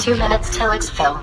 two minutes till it's fill.